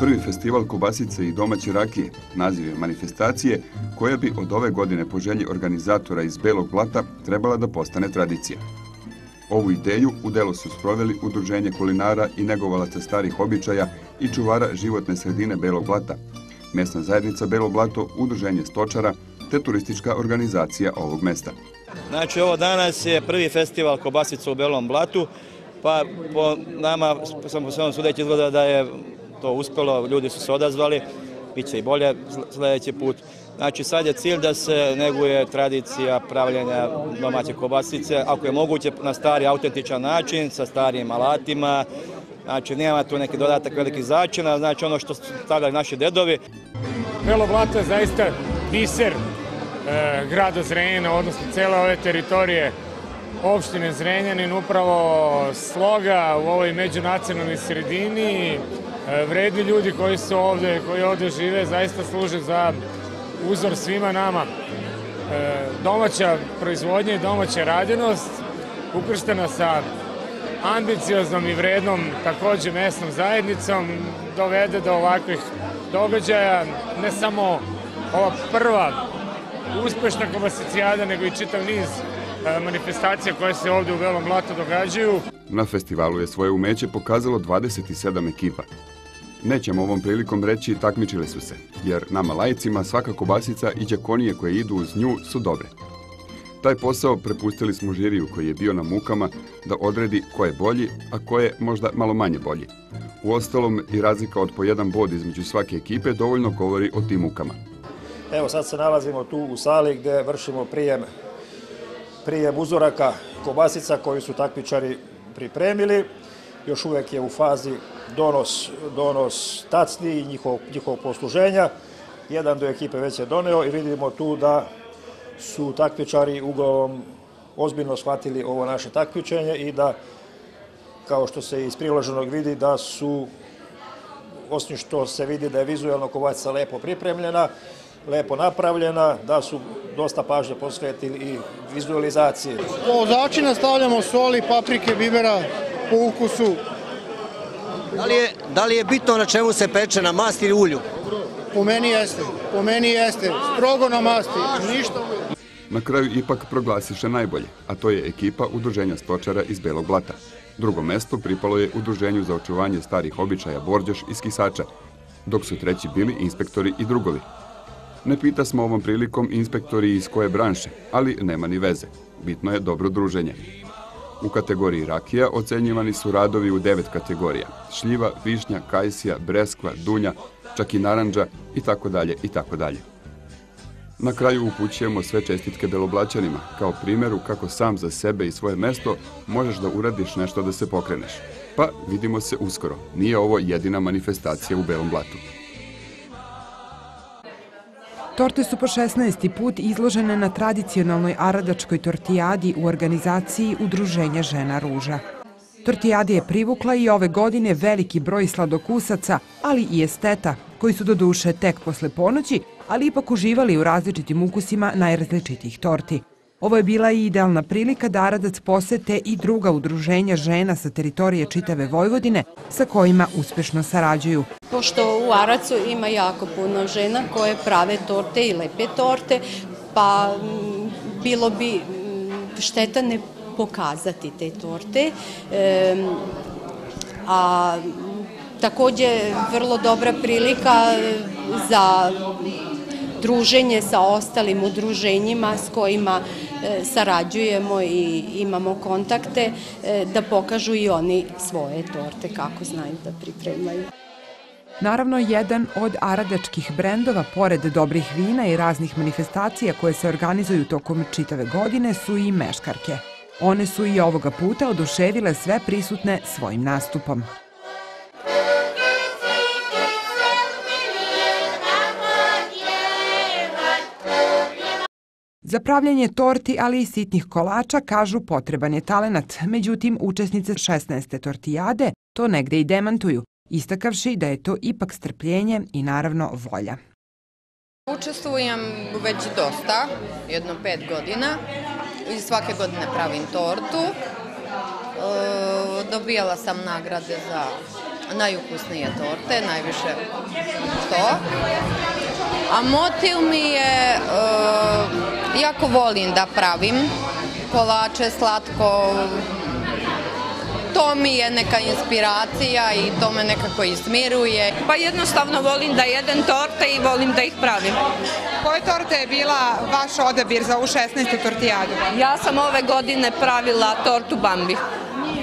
Prvi festival Kobasice i domaće rakije, naziv je manifestacije, koja bi od ove godine po želji organizatora iz Belog Blata trebala da postane tradicija. Ovu ideju u delo su sproveli Udruženje kulinara i negovalaca starih običaja i čuvara životne sredine Belog Blata, mesna zajednica Belo Blato, Udruženje stočara, te turistička organizacija ovog mesta. Znači, ovo danas je prvi festival Kobasica u Belom Blatu, pa po nama, samo po svemu sudeći izgleda da je to uspelo, ljudi su se odazvali, bit će i bolje sledeći put. Znači sad je cilj da se neguje tradicija pravljanja domaće kobasice, ako je moguće na stari autentičan način, sa starijim alatima, znači nema tu neki dodatak velikih začina, znači ono što stavljaju naši dedovi. Belo Blato je zaista biser e, grada Zrenjana, odnosno cele ove teritorije opštine Zrenjanin, upravo sloga u ovoj međunacionalnoj sredini, e, vredni ljudi koji su ovde, koji ovde žive, zaista služe za uzor svima nama. E, domaća proizvodnja i domaća radjenost ukrštena sa ambicioznom i vrednom takođe mesnom zajednicom dovede do ovakvih događaja, ne samo ova prva uspešna kobasicijada, nego i čitav niz manifestacija koje se ovde u Velom Blatu događaju. Na festivalu je svoje umeće pokazalo 27 ekipa. Nećemo ovom prilikom reći takmičile su se, jer nama lajicima svaka kobasica i đakonije koje idu uz nju su dobre. Taj posao prepustili smo žiriju koji je bio na mukama da odredi ko je bolji, a ko je možda malo manje bolji. U ostalom i razlika od po jedan bod između svake ekipe dovoljno govori o tim mukama. Evo sad se nalazimo tu u sali gde vršimo prijem, prijem uzoraka kobasica koji su takmičari pripremili. Još uvek je u fazi donos, donos tacni i njihov, njihov posluženja. Jedan do ekipe već je doneo i vidimo tu da su takmičari uglavnom ozbiljno shvatili ovo naše takmičenje i da, kao što se iz priloženog vidi, da su, osim što se vidi da je vizualno kovačica lepo pripremljena, lepo napravljena, da su dosta pažnje posvetili i vizualizaciji. Po začina stavljamo soli, paprike, bibera, po ukusu. Da li, je, da li je bitno na čemu se peče, na masti ili ulju? Po meni jeste, po meni jeste, strogo na masti, ništa Na kraju ipak proglasiše najbolje, a to je ekipa Udruženja stočara iz Belog Blata. Drugo mesto pripalo je Udruženju za očuvanje starih običaja Borđoš iz Kisača, dok su treći bili inspektori i drugovi. Ne pita smo ovom prilikom inspektori iz koje branše, ali nema ni veze. Bitno je dobro druženje. U kategoriji rakija ocenjivani su radovi u devet kategorija. Šljiva, višnja, kajsija, breskva, dunja, čak i naranđa i tako dalje i tako dalje. Na kraju upućujemo sve čestitke beloblaćanima, kao primjeru kako sam za sebe i svoje mesto možeš da uradiš nešto da se pokreneš. Pa vidimo se uskoro. Nije ovo jedina manifestacija u Belom blatu. Torte su po 16. put izložene na tradicionalnoj aradačkoj tortijadi u organizaciji Udruženja žena ruža. Tortijadi je privukla i ove godine veliki broj sladokusaca, ali i esteta, koji su do duše tek posle ponoći, ali ipak uživali u različitim ukusima najrazličitijih torti. Ovo je bila i idealna prilika da Aradac posete i druga udruženja žena sa teritorije čitave Vojvodine sa kojima uspešno sarađuju. Pošto u Aracu ima jako puno žena koje prave torte i lepe torte, pa bilo bi šteta ne pokazati te torte. A takođe vrlo dobra prilika za druženje sa ostalim udruženjima s kojima e, sarađujemo i imamo kontakte e, da pokažu i oni svoje torte kako znaju da pripremaju. Naravno, jedan od aradačkih brendova, pored dobrih vina i raznih manifestacija koje se organizuju tokom čitave godine, su i meškarke. One su i ovoga puta oduševile sve prisutne svojim nastupom. Za pravljanje torti, ali i sitnih kolača, kažu potreban je talenat. Međutim, učesnice 16. tortijade to negde i demantuju, istakavši da je to ipak strpljenje i naravno volja. Učestvujem već dosta, jedno pet godina i svake godine pravim tortu. E, dobijala sam nagrade za najukusnije torte, najviše to. A motiv mi je, e, jako volim da pravim kolače, slatko, to mi je neka inspiracija i to me nekako ismiruje. Pa jednostavno volim da jedem torte i volim da ih pravim. Koja torta je bila vaš odabir za ovu 16. tortijadu? Ja sam ove godine pravila tortu Bambi.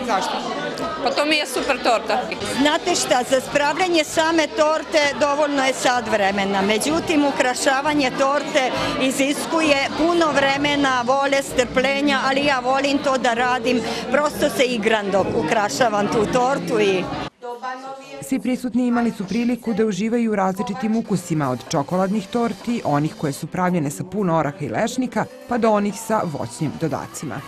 Zašto? Pa to mi je super torta. Znate šta, za spravljanje same torte dovoljno je sad vremena. Međutim, ukrašavanje torte iziskuje puno vremena, vole, strpljenja, ali ja volim to da radim. Prosto se igram dok ukrašavam tu tortu i... Svi prisutni imali su priliku da uživaju u različitim ukusima od čokoladnih torti, onih koje su pravljene sa puno oraha i lešnika, pa do onih sa voćnim dodacima.